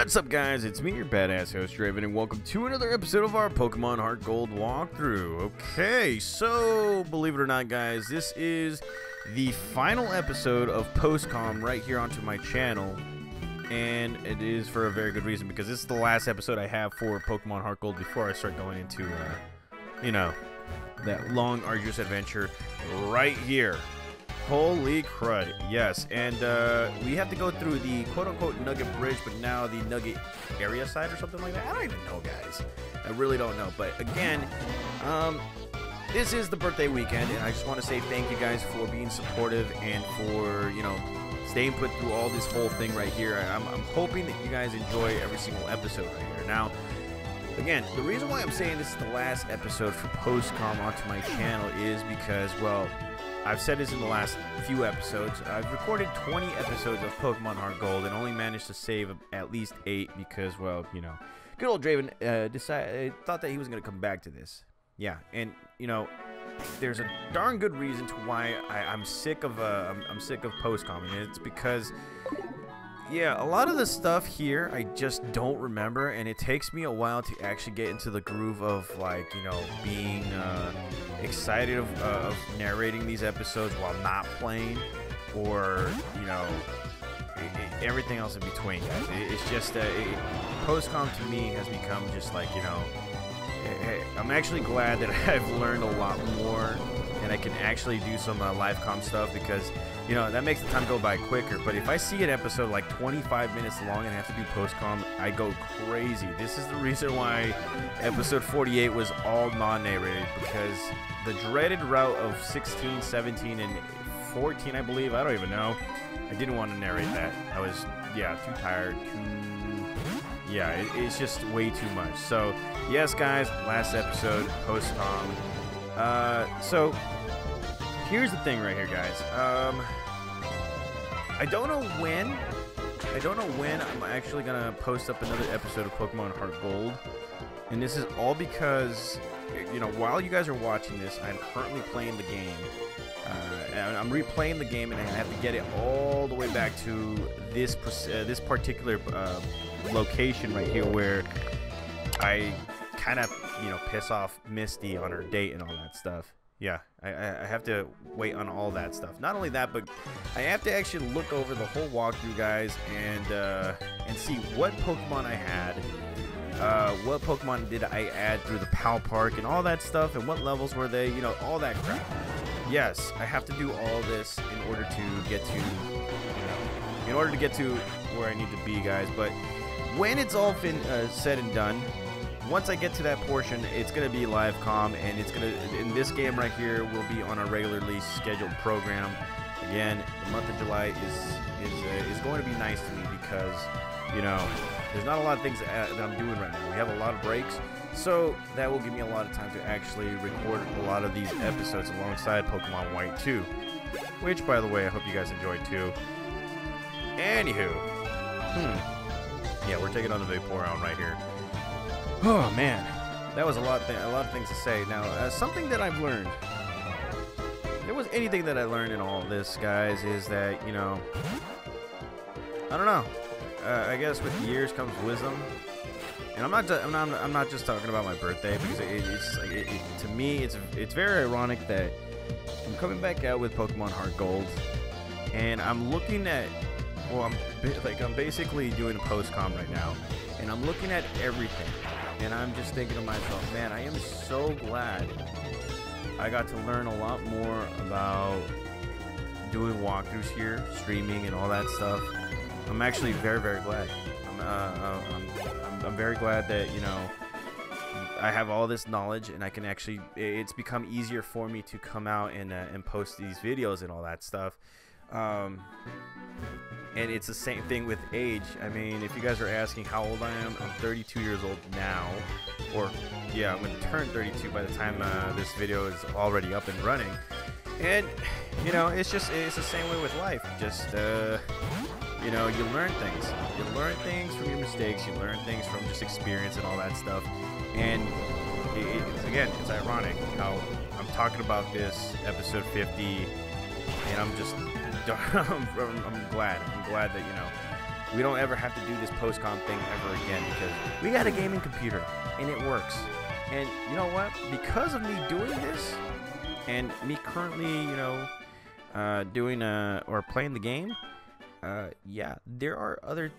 What's up, guys? It's me, your badass host, Draven, and welcome to another episode of our Pokemon Heart Gold walkthrough. Okay, so believe it or not, guys, this is the final episode of Postcom right here onto my channel, and it is for a very good reason because this is the last episode I have for Pokemon Heart Gold before I start going into, uh, you know, that long, arduous adventure right here. Holy crud, yes. And uh, we have to go through the quote-unquote Nugget Bridge, but now the Nugget area side or something like that. I don't even know, guys. I really don't know. But again, um, this is the birthday weekend, and I just want to say thank you guys for being supportive and for, you know, staying put through all this whole thing right here. I'm, I'm hoping that you guys enjoy every single episode right here. Now, again, the reason why I'm saying this is the last episode for Postcom onto my channel is because, well, I've said this in the last few episodes. I've recorded 20 episodes of Pokemon Heart Gold and only managed to save at least 8 because, well, you know, good old Draven uh, decided, thought that he was going to come back to this. Yeah, and, you know, there's a darn good reason to why I, am sick of uh, I'm, I'm sick of Postcom, and it's because yeah, a lot of the stuff here I just don't remember, and it takes me a while to actually get into the groove of like you know being uh, excited of, uh, of narrating these episodes while not playing, or you know everything else in between. Guys, it's just uh, it, postcom to me has become just like you know. I'm actually glad that I've learned a lot more, and I can actually do some uh, live com stuff because you know, that makes the time go by quicker. But if I see an episode like 25 minutes long and I have to do post-com, I go crazy. This is the reason why episode 48 was all non-narrated because the dreaded route of 16, 17, and 14, I believe, I don't even know. I didn't want to narrate that. I was, yeah, too tired, too... Yeah, it, it's just way too much. So, yes, guys, last episode, post-com. Uh, so, here's the thing right here, guys. Um, I don't know when. I don't know when I'm actually gonna post up another episode of Pokemon Heart Gold, and this is all because, you know, while you guys are watching this, I'm currently playing the game. Uh, and I'm replaying the game, and I have to get it all the way back to this uh, this particular uh, location right here, where I kind of, you know, piss off Misty on her date and all that stuff. Yeah, I, I have to wait on all that stuff. Not only that, but I have to actually look over the whole walkthrough, guys, and uh, and see what Pokemon I had, uh, what Pokemon did I add through the PAL Park, and all that stuff, and what levels were they, you know, all that crap. Yes, I have to do all this in order to get to, you know, in order to get to where I need to be, guys. But when it's all been uh, said and done, once I get to that portion, it's going to be live com, and it's going to, in this game right here, will be on a regularly scheduled program. Again, the month of July is is uh, is going to be nice to me because, you know, there's not a lot of things that, I'm doing right now. We have a lot of breaks, so that will give me a lot of time to actually record a lot of these episodes alongside Pokemon White 2, which, by the way, I hope you guys enjoyed too. Anywho, hmm, yeah, we're taking on the Vaporeon right here. Oh man, that was a lot. a lot of things to say. Now, uh, something that I've learned. If there was anything that I learned in all this, guys, is that you know, I don't know. Uh, I guess with years comes wisdom, and I'm not. I'm not. I'm not just talking about my birthday because it, it's like it, it, to me, it's it's very ironic that I'm coming back out with Pokemon Heart Gold, and I'm looking at. Well, I'm like I'm basically doing a post com right now, and I'm looking at everything and I'm just thinking to myself, man, I am so glad I got to learn a lot more about doing walkthroughs here, streaming, and all that stuff. I'm actually very, very glad. I'm, uh, uh I'm, I'm, I'm very glad that, you know, I have all this knowledge and I can actually, it's become easier for me to come out and, uh, and post these videos and all that stuff. Um, and it's the same thing with age. I mean, if you guys are asking how old I am, I'm 32 years old now, or yeah, I'm gonna turn 32 by the time uh, this video is already up and running. And you know, it's just it's the same way with life. Just uh, you know, you learn things. You learn things from your mistakes. You learn things from just experience and all that stuff. And it, it, again, it's ironic how I'm talking about this episode 50, and I'm just I'm, I'm, glad. I'm glad that you know we don't ever have to do this post-com thing ever again because we got a gaming computer and it works. And you know what? Because of me doing this and me currently, you know, uh, doing uh, or playing the game, uh, yeah, there are other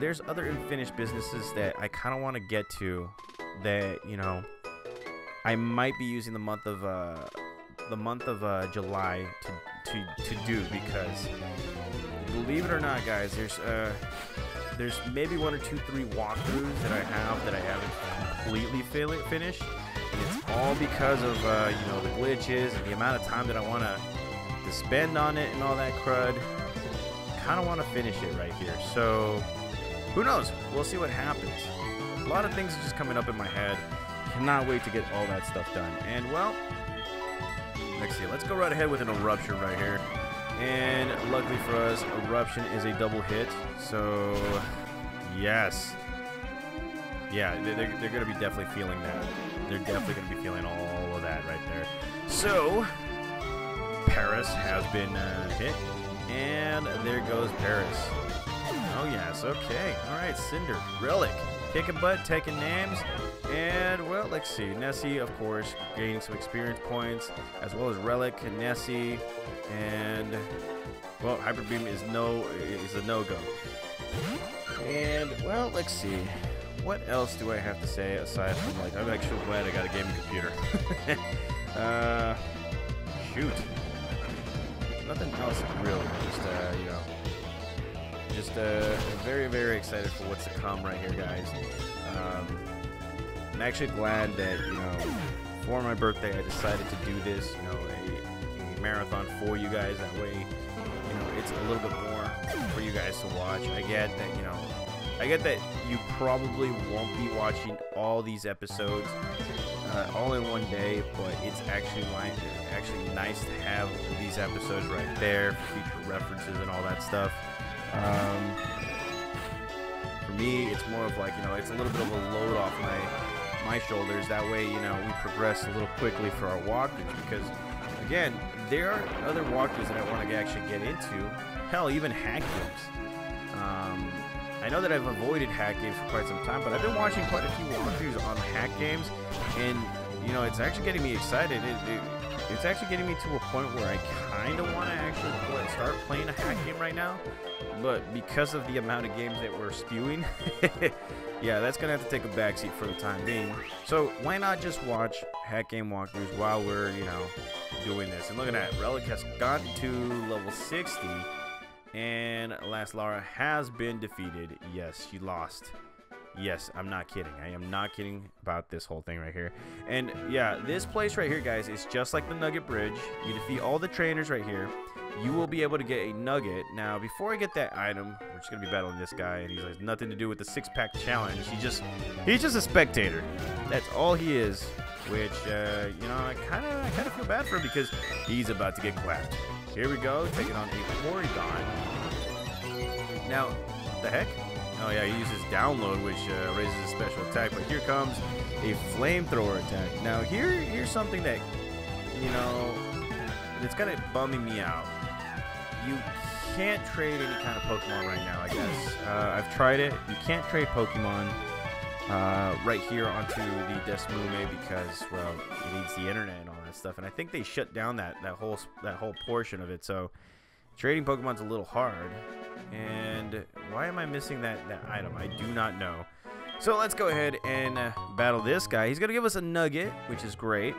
there's other unfinished businesses that I kind of want to get to that you know I might be using the month of uh, the month of uh, July to, to to do because believe it or not, guys, there's uh there's maybe one or two, three walkthroughs that I have that I haven't completely finished, and it's all because of uh, you know the glitches and the amount of time that I want to to spend on it and all that crud kind of want to finish it right here. So, who knows? We'll see what happens. A lot of things are just coming up in my head. Cannot wait to get all that stuff done. And, well, let's see. Let's go right ahead with an eruption right here. And luckily for us, eruption is a double hit. So, yes. Yeah, they're, they're going to be definitely feeling that. They're definitely going to be feeling all of that right there. So, Paras has been uh, hit. And there goes Paras. Oh, yes. Okay. All right. Cinder. Relic. Kicking butt, taking names. And, well, let's see. Nessie, of course, gaining some experience points, as well as Relic, and Nessie, and, well, Hyper Beam is no is a no-go. And, well, let's see. What else do I have to say aside from, like, I'm actually glad I got a gaming computer. uh, shoot nothing else really. Just uh, you know, just uh, very very excited for what's to come right here, guys. Um, I'm actually glad that you know, for my birthday, I decided to do this. You know, a, a marathon for you guys. That way, you know, it's a little bit more for you guys to watch. I get that you know. I get that you probably won't be watching all these episodes uh, all in one day, but it's actually actually nice to have these episodes right there, for future references and all that stuff. Um, for me, it's more of like you know, it's a little bit of a load off my my shoulders. That way, you know, we progress a little quickly for our walkthroughs because, again, there are other walkthroughs that I want to actually get into. Hell, even hack games. Um, I know that I've avoided hack games for quite some time, but I've been watching quite a few walkthroughs on hack games, and you know, it's actually getting me excited. It, it, it's actually getting me to a point where I kind of want to actually play, start playing a hack hmm. game right now, but because of the amount of games that we're spewing, yeah, that's gonna have to take a backseat for the time being. So why not just watch hack game walkthroughs while we're, you know, doing this? And look at that, Relic has gotten to level 60. And Last Lara has been defeated. Yes, she lost. Yes, I'm not kidding. I am not kidding about this whole thing right here. And yeah, this place right here, guys, is just like the Nugget Bridge. You defeat all the trainers right here. You will be able to get a nugget. Now, before I get that item, we're just gonna be battling this guy, and he's like nothing to do with the six-pack challenge. He just, he's just a spectator. That's all he is. Which, uh, you know, I kind of, I kind of feel bad for him because he's about to get clapped. Here we go, taking on a Porygon. Now, the heck? Oh yeah, he uses download, which uh, raises a special attack. But here comes a flamethrower attack. Now here, here's something that you know, it's kind of bumming me out. You can't trade any kind of Pokemon right now. I guess uh, I've tried it. You can't trade Pokemon uh, right here onto the Desmume because well, it needs the internet and all that stuff. And I think they shut down that that whole that whole portion of it. So trading Pokemon's a little hard. And why am I missing that, that item? I do not know. So let's go ahead and uh, battle this guy. He's going to give us a nugget, which is great.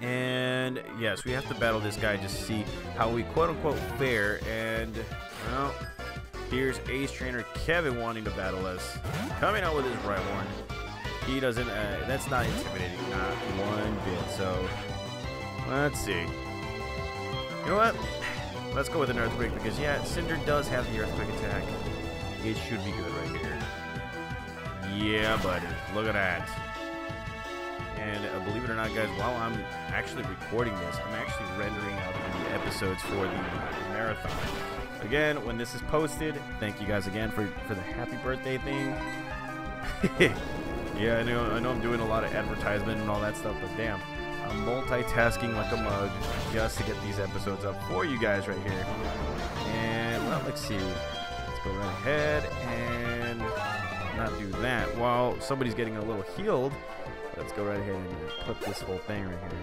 And yes, we have to battle this guy just to see how we quote-unquote fare. And, well, here's Ace Trainer Kevin wanting to battle us. Coming out with his Rhyhorn. He doesn't, uh, that's not intimidating, not one bit. So, let's see. You know what? Let's go with an Earthquake because, yeah, Cinder does have the Earthquake attack. It should be good right here. Yeah, buddy. Look at that. And uh, believe it or not, guys, while I'm actually recording this, I'm actually rendering out the episodes for the marathon. Again, when this is posted, thank you guys again for, for the happy birthday thing. yeah, I know, I know I'm doing a lot of advertisement and all that stuff, but damn. I'm multitasking like a mug just to get these episodes up for you guys right here. And, well, let's see. Let's go right ahead and not do that. While somebody's getting a little healed, let's go right ahead and put this whole thing right here.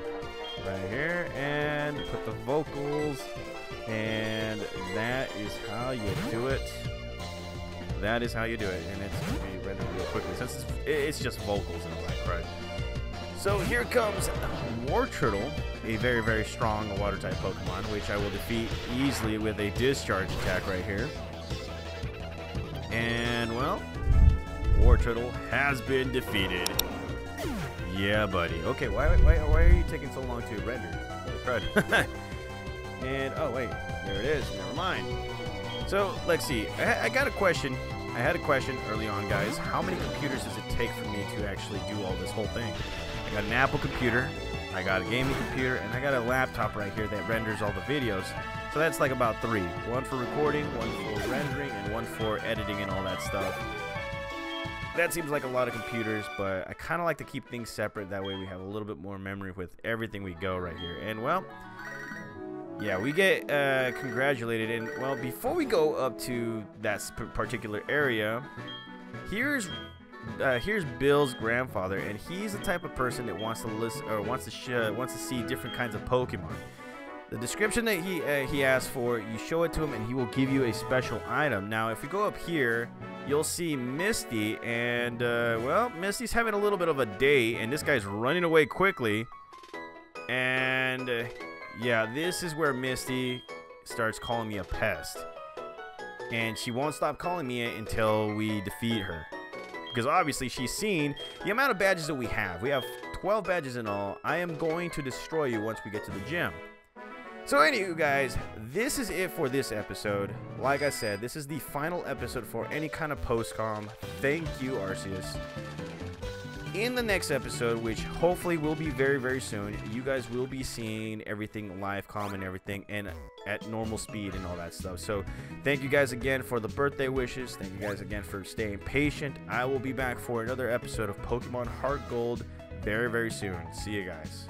Right here, and put the vocals, and that is how you do it. That is how you do it, and it's going to be rendered real quickly, since it's, it's just vocals in way, right? So here comes Wartortle, a very, very strong water-type Pokemon, which I will defeat easily with a Discharge attack right here. And, well, Wartortle has been defeated. Yeah, buddy. Okay, why, why, why are you taking so long to render? Holy crud. and, oh, wait. There it is. Never mind. So, let's see. I, I got a question. I had a question early on, guys. How many computers does it take for me to actually do all this whole thing? I got an Apple computer, I got a gaming computer, and I got a laptop right here that renders all the videos. So that's like about three. One for recording, one for rendering, and one for editing and all that stuff. That seems like a lot of computers, but I kind of like to keep things separate. That way we have a little bit more memory with everything we go right here. And well, yeah, we get uh, congratulated. And well, before we go up to that particular area, here's uh, here's Bill's grandfather, and he's the type of person that wants to listen or wants to sh- wants to see different kinds of Pokemon. The description that he uh, he asked for, you show it to him, and he will give you a special item. Now, if we go up here, you'll see Misty, and uh, well, Misty's having a little bit of a day, and this guy's running away quickly. And uh, yeah, this is where Misty starts calling me a pest, and she won't stop calling me it until we defeat her because obviously she's seen the amount of badges that we have. We have 12 badges in all. I am going to destroy you once we get to the gym. So anyway, guys, this is it for this episode. Like I said, this is the final episode for any kind of post-com. Thank you, Arceus in the next episode, which hopefully will be very, very soon, you guys will be seeing everything live com and everything and at normal speed and all that stuff. So thank you guys again for the birthday wishes. Thank you guys again for staying patient. I will be back for another episode of Pokemon Heart Gold very, very soon. See you guys.